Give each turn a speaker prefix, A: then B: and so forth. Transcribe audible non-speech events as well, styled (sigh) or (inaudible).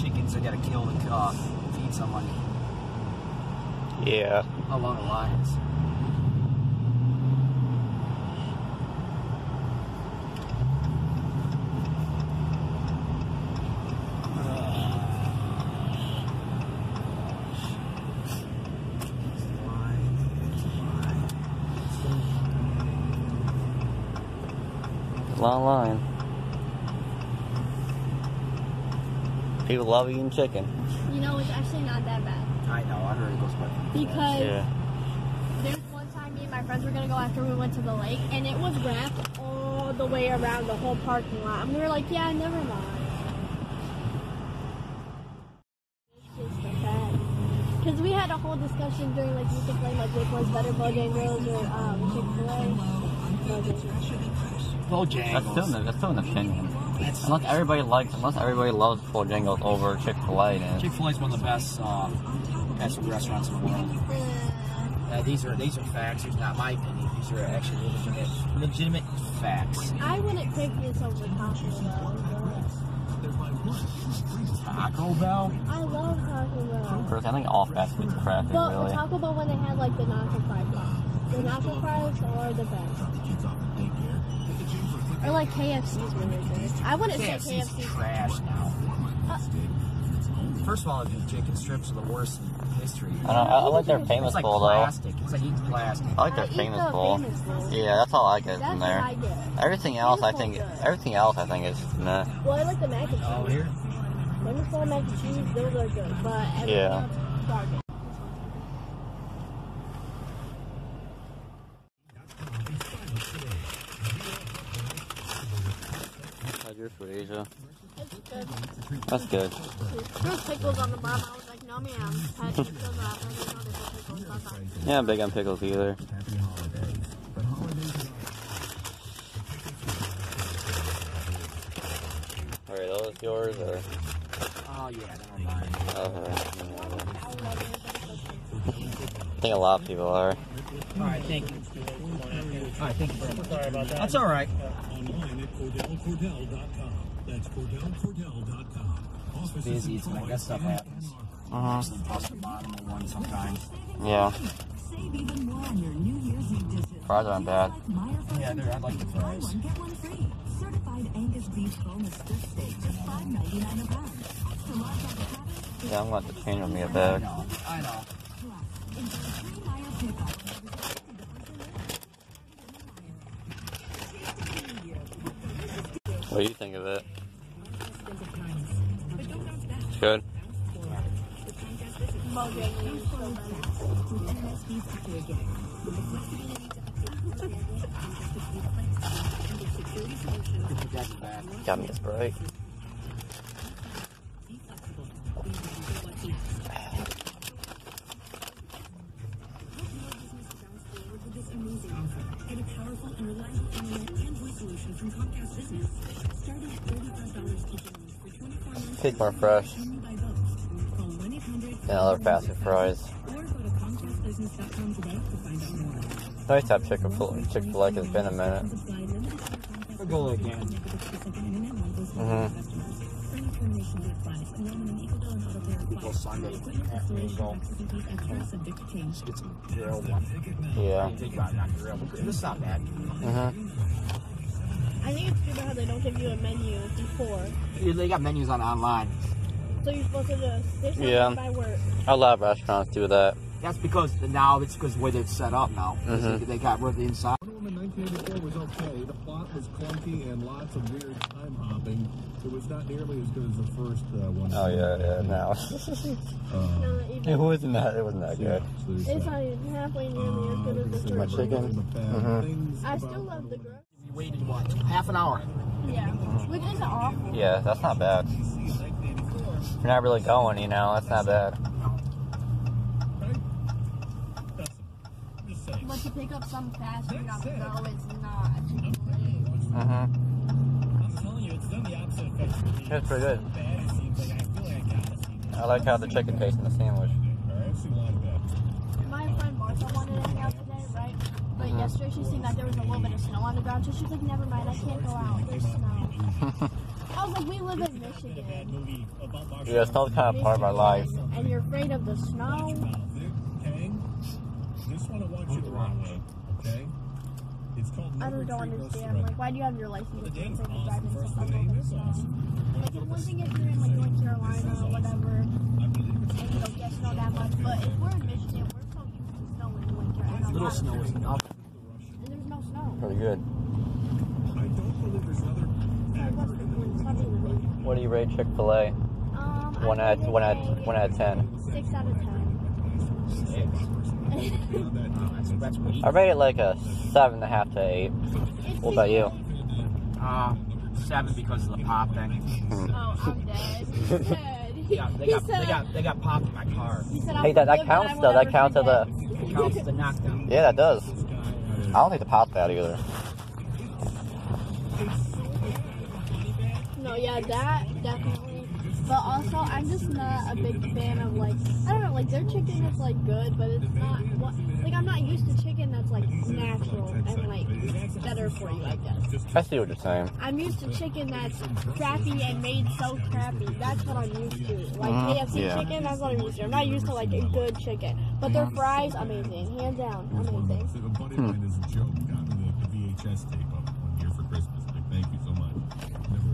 A: chickens I gotta kill to uh, feed somebody.
B: Yeah.
A: A lot of lions.
B: Long line. People love eating chicken.
C: You know, it's actually not that bad.
A: I know, I heard it goes by.
C: Because
B: Yeah.
C: there's one time me and my friends were gonna go after we went to the lake, and it was wrapped all the way around the whole parking lot. And we were like, yeah, never mind. Because we had a whole discussion during like you think like which one's better, Bojangles or um, Chick Fil A.
A: Bojangles.
B: That's still, an- that's still an opinion. Unless everybody likes, unless everybody loves Bojangles over Chick Fil A, then
A: Chick Fil A is one of the best uh, fast food restaurants in the world. Uh, these are these are facts. These are not my opinion. These are actually legitimate legitimate facts.
C: I wouldn't pick this over Taco Bell.
A: Taco Bell.
C: I love Taco Bell.
B: Personally, I think all fast food's crappy,
C: But
B: really.
C: Taco Bell when they had like the nacho fries. The nacho fries are the best. Or like KFC's really good. I wouldn't say
A: KFC's
C: KFC's
A: trash now.
C: Uh,
A: First of all, the chicken strips are the worst in history.
B: I, don't, I, I like their famous
A: It's like
B: bowl, though.
A: It's like eating plastic.
B: I like their
C: I
B: famous
C: the
B: bowl.
C: famous bowl.
B: Yeah, that's all I get
C: That's
B: from
C: what
B: there.
C: I get.
B: Everything else, I think,
C: good.
B: everything else, I think is nah.
C: Well, I like the mac and cheese.
A: Oh, here.
C: Famous bowl mac and cheese, those are good. But everything
B: Yeah.
C: else, garbage.
B: How's your Asia? That's good.
C: There's pickles on the bottom. I was like, no, ma'am. Had pickles on. I didn't know pickles. Bye-bye.
B: Yeah, I'm big on pickles either. Are those yours or?
A: Oh yeah, never mind.
B: Okay. I think a lot of people are.
A: All right, thank you. All right, thank you very much. Sorry about that. That's all right.
D: Online at CordellCordell.com. That's CordellCordell.com. Office
A: Busy, it's like that stuff happens.
B: Uh huh.
A: Just the bottom of one sometimes.
B: Yeah.
E: Save even more on your New Year's Eve dishes.
B: Fries aren't bad.
A: Yeah, they're, I like the
E: Buy
A: fries.
E: one, get one free. Certified Angus beef bonus strip steak, just five ninety nine a pound. Extra large avocado,
B: Yeah, I'm going to change me a
A: I
B: bag.
A: know. I know.
B: What do you think of it? Good. Got me a Sprite.
E: Go to ComcastBusiness.com today to find out more.
B: Nice to have Chick-fil-A. Chick-fil-A. It's been a minute.
E: Supply limited to Comcast
A: We'll go again.
E: negative specific internet levels for
B: Mhm.
E: customers. Early termination date applies. Enrollment in Equal Bill and Auto Pay
A: Go
E: required.
A: Sunday.
E: Equipment
A: Half
E: installation,
A: go.
E: access, and fees extra, subject to change.
A: Get some grilled one.
B: Yeah.
A: Think about it, not grilled. but This is not bad.
B: Mhm.
C: I think it's stupid how they don't give you a menu before.
A: They got menus on online.
C: So you're supposed to just, there's
B: Yeah.
C: by word.
B: A lot of restaurants do that.
A: That's because now it's because the way they're set up now. 'Cause
B: Mhm.
A: They, they got rid of the inside.
D: Wonder Woman 1984 was okay. The plot was clunky and lots of weird time hopping. It was not nearly as good as the first uh, one.
B: Oh yeah, yeah. No. (laughs) (laughs)
D: Uh,
B: it wasn't that. It wasn't that
D: yeah,
B: good.
C: It's not even halfway nearly as
D: Uh,
C: good as the
D: there's
B: My
C: first
B: chicken.
C: one.
D: the bad
B: Mhm.
D: things
C: I still love the girl.
A: We waited what? Half an hour.
C: Yeah. Which isn't awful.
B: Yeah, that's not bad. You're not really going, you know. That's not bad.
C: But to pick up some fast food on the go, it's not.
B: Mhm. It's pretty good. I like how the chicken tastes in the sandwich.
C: My friend Martha wanted to hang out today, right? But yesterday she seen that there was a little bit of snow on the ground, so she's like, never mind, I can't go out. There's snow. (laughs) I was like we live in Michigan,
D: movie about martial
B: Yeah, it's still kind of part of our life.
C: and you're afraid of the snow.
D: Okay? This one I want you to run with, okay? It's called
C: I don't, don't understand. Like, why do you have your license if
D: The
C: you're
D: name's
C: afraid driving stuff
D: the
C: over the snow? Like, it's one thing if you're in like North Carolina or whatever,
D: I believe it's
C: and you don't get snow that much. But if we're in Michigan, we're so used to snow in the winter.
A: Little snow is enough.
C: And there's no snow.
B: Pretty good.
D: I don't believe there's another actor in the
C: point? It's not even me.
B: What do you rate Chick Fil A?
C: Um,
B: One out, one out, one out of ten.
C: Six out of ten.
A: Six. That's, that's weak.
B: I rate it like a seven and a half to eight.
C: It's
B: What about you?
A: Uh, seven because of the pop thing.
C: Oh, I'm dead. (laughs) Dead. He, (laughs)
A: Yeah, they
C: he
A: got
C: said,
A: they got they got popped in my car.
C: he said,
B: Hey, that, that
C: forgive, but I
B: counts though. That counts as a.
A: It counts as a knockdown.
B: Yeah, that does. I don't think the pop that either.
C: No, yeah, that definitely. But also, I'm just not a big fan of like I don't know, like their chicken is like good, but it's not what like I'm not used to chicken that's like natural and like better for you, I guess.
B: I see what you're saying.
C: I'm used to chicken that's crappy and made so crappy. That's what I'm used to. Like
B: Mhm,
C: KFC
B: yeah.
C: chicken, that's what I'm used to. I'm not used to like a good chicken, but their fries, amazing, hands down, amazing.
D: A